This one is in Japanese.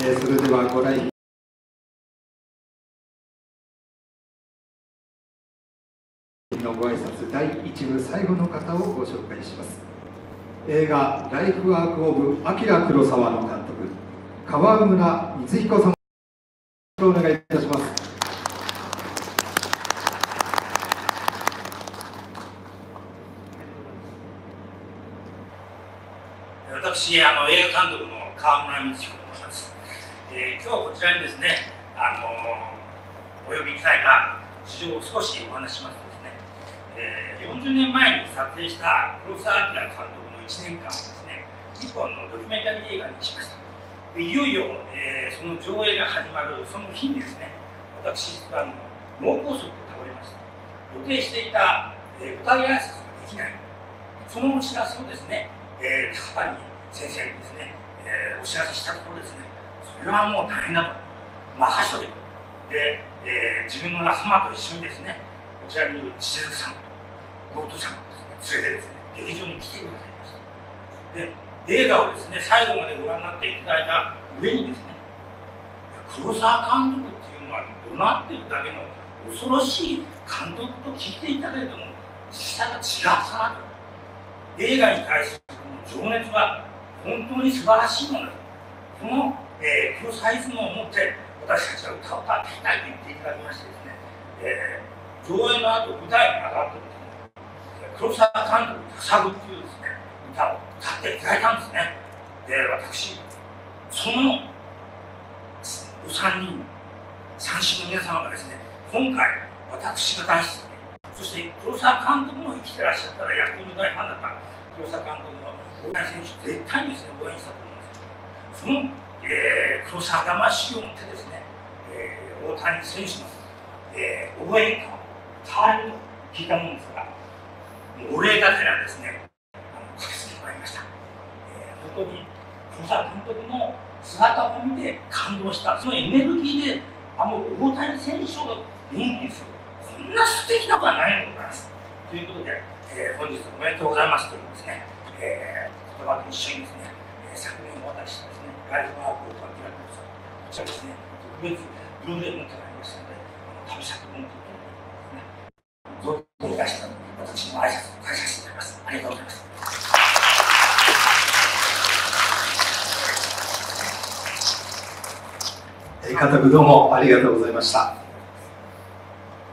えーそれではご来賓のご挨拶第1部最後の方をご紹介します。映画「ライフワーク・オブ・アキラ黒沢」の監督川村光彦さんよろしくお願いいたします。私あの映画監督の川村光彦と申します、えー今日こちらにですねあのお呼びしたいが事情を少しお話ししますとですね、えー40年前に撮影した黒澤明監督の1年間をですね一本のドキュメンタリー映画にしました。でいよいよ、えーその上映が始まるその日にですね私あの脳梗塞で倒れました。予定していた、えー舞台挨拶ができない。そのお知らせをですね、えー高谷先生にですね、えーお知らせしたところですね、それはもう大変だと、任しとけと。で、えー自分の仲間と一緒にですね、こちらにいる千鶴さんと、ゴートさんをですね、連れてですね、劇場に来てくださいました。で、映画をですね、最後までご覧になっていただいた上にですね、黒沢監督っていうのは怒鳴ってるだけの恐ろしい監督と聞いていたけれども、実際は違ったなと。映画に対する情熱は本当に素晴らしいものだこの、えー、黒サイズのを持って私たちは歌を歌っていたいと言っていただきましてですね、えー上映の後舞台に上がってですね黒沢監督の「さぐ」っていうですね歌を歌っていただいたんですね。で私そのお三人三種の皆様がですね今回私が大好きでそして黒沢監督も生きてらっしゃったら野球の大ファンだった黒沢監督の大谷選手絶対にですね応援したと思うんですその、えー、黒沢魂を持ってですね、えー大谷選手の、えー応援歌を変わると聞いたものですからもうお礼がてらですねあの駆けつけてまいました、えー本当に黒沢監督の姿を見て感動した。そのエネルギーであの大谷選手を元気にするこんな素敵なことはないのでございます。ということで、えー本日おめでとうございますというですね、えー言葉と一緒にですね、えー昨年お渡ししたですね、ライフワークを取り上げました。こちらですね、特別ブルーレイ持ってまいりましたので、あの旅先持っていただいてですね、どういたしたので、私の挨拶を返させていただきます。ありがとうございます。えー監督どうもありがとうございました